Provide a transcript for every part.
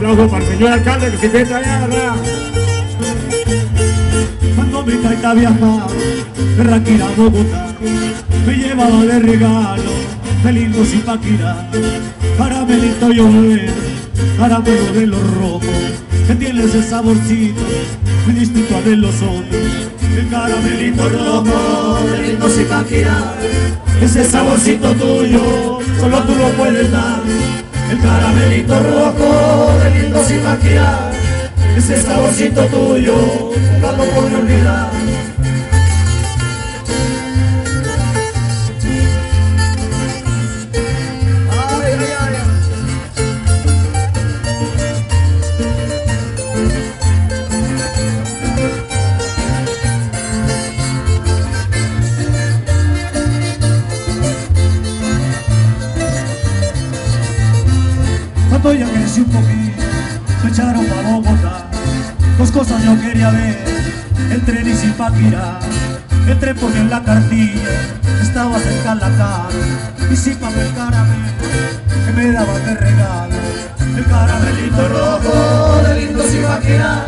aplauso para el señor alcalde que se. Cuando mi taita viajaba Raquira a Bogotá, me llevaba de regalo lindo Zipaquirá, caramelito yo bueno, caramelo de los rojos, que tiene ese saborcito muy distinto al de los otros. El caramelito rojo lindo Zipaquirá, ese saborcito tuyo, solo tú. El caramelito rojo de lindo Zipaquirá, ese saborcito tuyo, no lo puedo olvidar. Cuando ya crecí un poquito, me echaron para Bogotá. Dos cosas yo quería ver, el tren y Zipaquirá. El tren porque en la cartilla estaba cerca la cara. Y Zipaquirá el caramelo que me daban de regalo. El caramelito rojo de lindo Zipaquirá.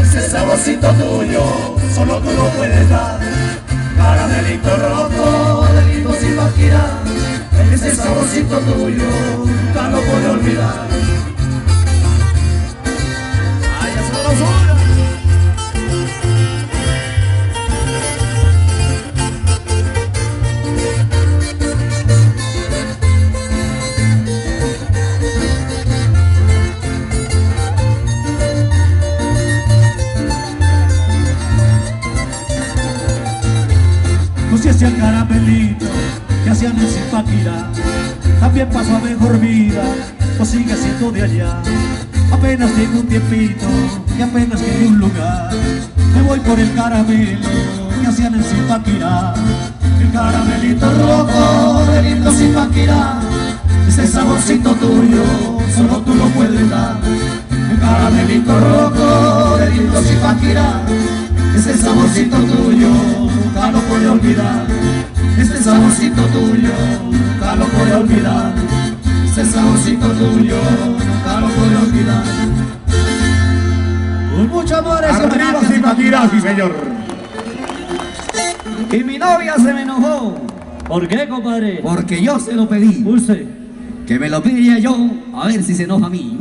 Ese saborcito tuyo, solo tú lo puedes dar. Si el caramelito que hacían en Zipaquirá también pasó a mejor vida o sigue siendo de allá. Apenas tengo un tiempito y apenas quedé un lugar. Me voy por el caramelo que hacían en Zipaquirá. El caramelito rojo de lindo Zipaquirá. Ese saborcito tuyo, solo tú lo puedes dar. El caramelito rojo olvidar. Este saborcito tuyo, nunca lo puedo olvidar. Este saborcito tuyo, nunca lo puedo olvidar. Con mucho amor homenaje a Zipaquirá, sí señor. Y mi novia se me enojó. ¿Por qué, compadre? Porque yo se lo pedí. Pulse. Que me lo pediría yo, a ver si se enoja a mí.